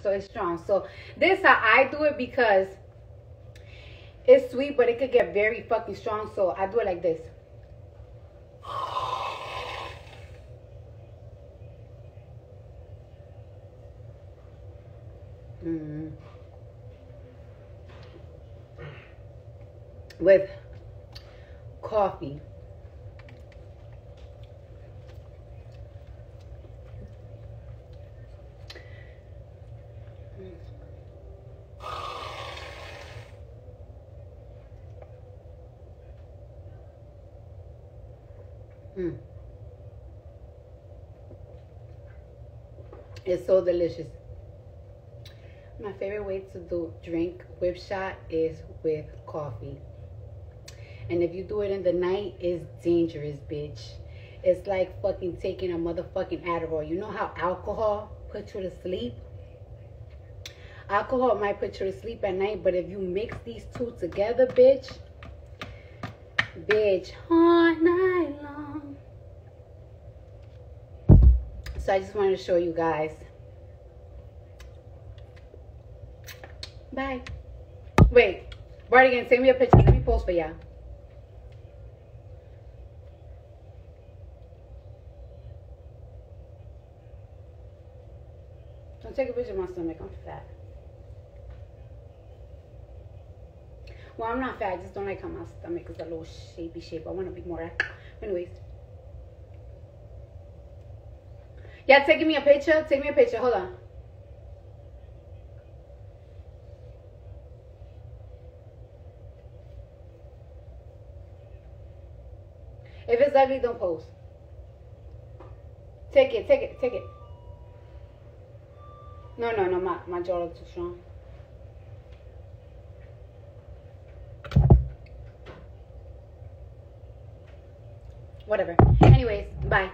so it's strong. So this how I do it because it's sweet, but it could get very fucking strong. So I do it like this. Mm. With coffee. Mm. It's so delicious. My favorite way to do drink whip shot is with coffee. And if you do it in the night, it's dangerous, bitch. It's like fucking taking a motherfucking Adderall. You know how alcohol puts you to sleep? Alcohol might put you to sleep at night, but if you mix these two together, bitch, bitch, all night long. So I just wanted to show you guys. Bye. Wait, Bardigan, send me a picture. Let me post for y'all. Don't take a picture of my stomach. I'm fat. Well, I'm not fat. I just don't like how my stomach is a little shapey shape. I want to be more. Anyways. Yeah, taking me a picture. Take me a picture. Hold on. If it's ugly, don't post. Take it, take it, take it. No, no, no, my, my jaw is too strong. Whatever. Anyways, bye.